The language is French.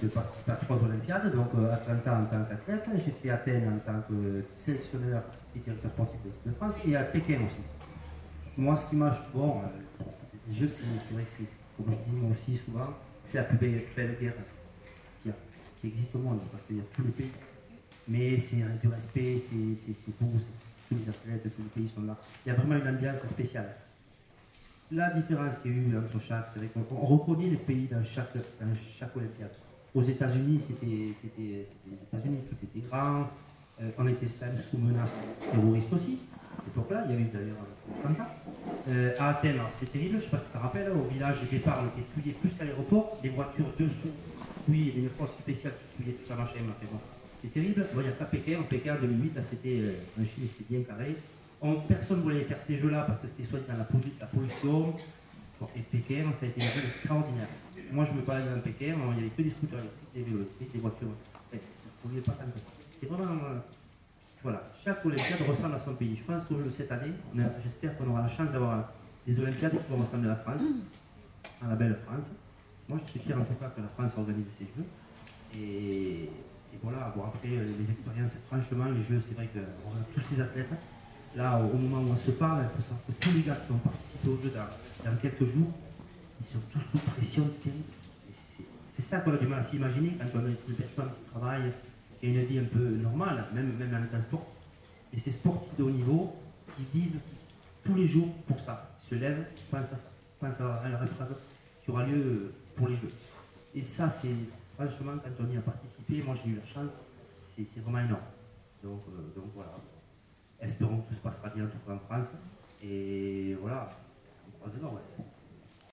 de participer à trois Olympiades, donc euh, Atlanta en tant qu'athlète, j'ai fait Athènes en tant que sélectionneur et directeur sportif de, France, et à Pékin aussi. Moi, ce qui m'a. Bon, euh, les Jeux, c'est vrai que c'est, comme je dis moi aussi souvent, c'est la plus belle, guerre qui, existe au monde, parce qu'il y a tous les pays. Mais c'est du respect, c'est, beau, tous les athlètes de tous les pays sont là. Il y a vraiment une ambiance spéciale. La différence qu'il y a eu entre chaque, c'est vrai qu'on on reconnaît les pays dans chaque, dans chaque Olympiade. Aux États-Unis, c'était, les États-Unis, tout était grand. Euh, on était quand même sous menace terroriste aussi. À cette époque-là, il y avait eu d'ailleurs un attentat. Euh, à Athènes, c'était terrible, je ne sais pas si tu te rappelles, au village de départ, on était fouillés plus qu'à l'aéroport. Les voitures dessous, oui, les forces spéciales qui fouillaient tout ça, machin, mais bon, c'est terrible. Bon, il n'y a pas Pékin, en Pékin en 2008, là c'était euh, en Chine, c'était bien carré. On- personne ne voulait faire ces jeux-là parce que c'était la, pollu- la pollution. Et Pékin, ça a été un jeu extraordinaire. Moi, je me baladais dans Pékin, il n'y avait que des scooters électriques, des vélos électriques, des voitures. Et ça ne polluait pas que ça. Vraiment. euh, voilà, chaque Olympiade ressemble à son pays. Je pense que cette année, j'espère qu'on aura la chance d'avoir des Olympiades qui vont ressembler à la France, à la belle France. Moi, je suis fier en tout cas que la France organise ces Jeux. Et, voilà, bon, après, euh, les expériences, franchement, les Jeux, c'est vrai qu'on a tous ces athlètes. Là, au moment où on se parle, il faut savoir que tous les gars qui ont participé aux Jeux dans, dans quelques jours, ils sont tous sous c'est- ça qu'on a du mal à s'imaginer quand on est une personne qui travaille, qui a une vie un peu normale, même, même en état sport. Et ces sportifs de haut niveau qui vivent tous les jours pour ça. Se lèvent, pensent à ça, pensent à la épreuve qui aura lieu pour les Jeux. Et ça, c'est franchement, quand on y a participé, moi j'ai eu la chance, c'est vraiment énorme. Donc, euh, donc voilà. Espérons que tout se passera bien en France. Et voilà, on croise les doigts, ouais.